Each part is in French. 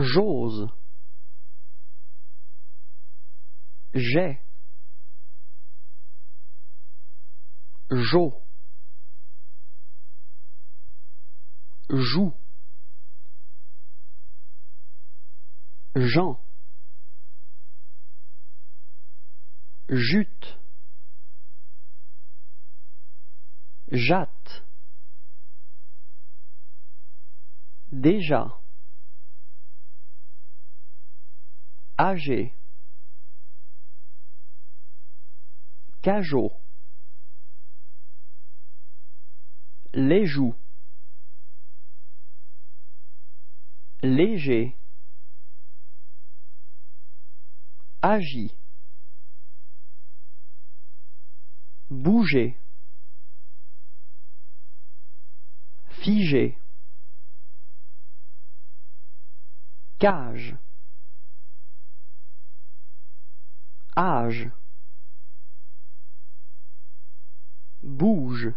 j'ose, j'ai, j'o, joue, Jean, jute, jatte, déjà, âgé, cajot, les joues, léger, agit, bouger, figé, cage, bouge,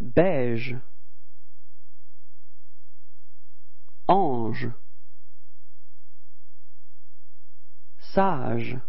beige, ange, sage